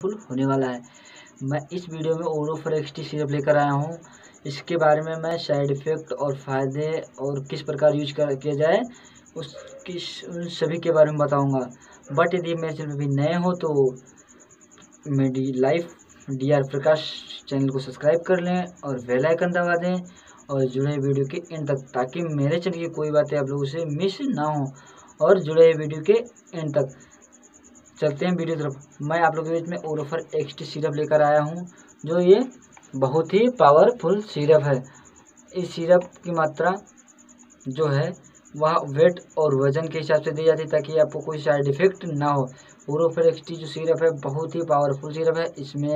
होने वाला है। मैं इस वीडियो में ओरोफर एक्सटी सिरप लेकर आया हूँ। इसके बारे में मैं साइड इफ़ेक्ट और फ़ायदे और किस प्रकार यूज़ कर, किया जाए, उस, किस, उन सभी के बारे में बताऊँगा। बट यदि मेरे चैनल भी नए हो तो मेरी life D R Prakash channel को सब्सक्राइब कर लें और बेल आइकन दबा दें और जुड़े वीडियो के एंड तक ताकि मेरे चैनल की कोई बातें आप लोगों से मिस ना हो और जुड़े वीडियो के एंड तक। चलते हैं वीडियो तरफ़। मैं आप लोगों के बीच में ओरोफर एक्स एक्सटी सिरप लेकर आया हूँ, जो ये बहुत ही पावरफुल सिरप है। इस सिरप की मात्रा जो है, वह वेट और वज़न के हिसाब से दी जाती है, ताकि आपको कोई साइड इफ़ेक्ट ना हो। ओरोफर एक्सटी जो सिरप है, बहुत ही पावरफुल सिरप है। इसमें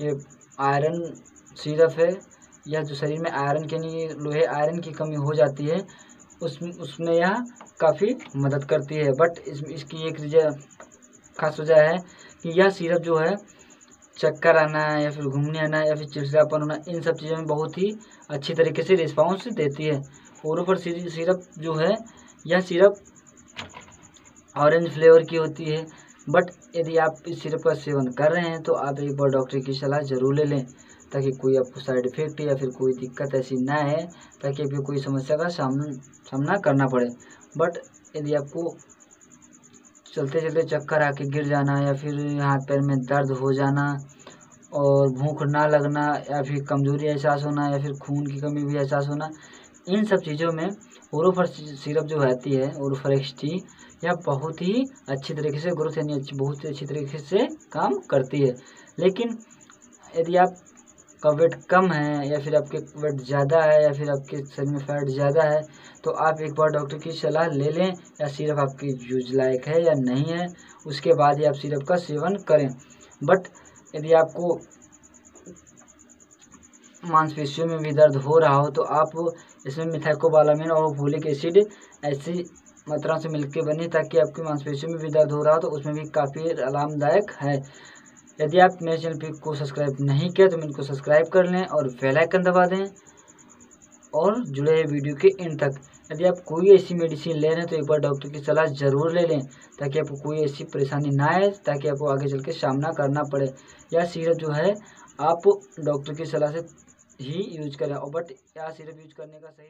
ये आयरन सिरप है यह जो शरीर में आयरन के लिए, लोहे आयरन की कमी हो जाती है, उस, उसमें यह काफ़ी मदद करती है। बट इस, इसकी एक खास वजह है कि यह सिरप जो है, चक्कर आना या फिर घूमने आना या फिर चिड़चिड़ापन होना, इन सब चीज़ों में बहुत ही अच्छी तरीके से रिस्पांस देती है। और ऊपर सिरप जो है, यह सिरप ऑरेंज फ्लेवर की होती है। बट यदि आप इस सिरप का सेवन कर रहे हैं तो आप एक बार डॉक्टर की सलाह ज़रूर ले लें, ताकि कोई आपको साइड इफ़ेक्ट या फिर कोई दिक्कत ऐसी ना आए, ताकि आपको कोई समस्या का सामना सामना करना पड़े। बट यदि आपको चलते चलते चक्कर आके गिर जाना या फिर हाथ पैर में दर्द हो जाना और भूख ना लगना या फिर कमज़ोरी एहसास होना या फिर खून की कमी भी एहसास होना, इन सब चीज़ों में ओरोफर सिरप जो रहती है ओरोफर एक्स टी यह बहुत ही अच्छी तरीके से ग्रोथ यानी बहुत ही अच्छी तरीके से काम करती है। लेकिन यदि आप का वेट कम है या फिर आपके वेट ज़्यादा है या फिर आपके शरीर में फैट ज़्यादा है तो आप एक बार डॉक्टर की सलाह ले लें या सिरप आपकी यूज़ लायक है या नहीं है, उसके बाद ही आप सिरप का सेवन करें। बट यदि आपको मांसपेशियों में भी दर्द हो रहा हो तो आप इसमें मिथाइकोबालामिन और फोलिक एसिड ऐसी मात्रा से मिलकर बने ताकि आपकी मांसपेशियों में भी दर्द हो रहा हो तो उसमें भी काफ़ी आरामदायक है। यदि आप मेरे चैनल को सब्सक्राइब नहीं किया तो इनको सब्सक्राइब कर लें और बेल आइकन दबा दें और जुड़े हैं वीडियो के इन तक। यदि आप कोई ऐसी मेडिसिन ले रहे हैं तो एक बार डॉक्टर की सलाह ज़रूर ले लें, ताकि आपको कोई ऐसी परेशानी ना आए, ताकि आपको आगे चल के सामना करना पड़े। यह सिरप जो है, आप डॉक्टर की सलाह से ही यूज़ करें, और बट यह सिरप यूज़ करने का सही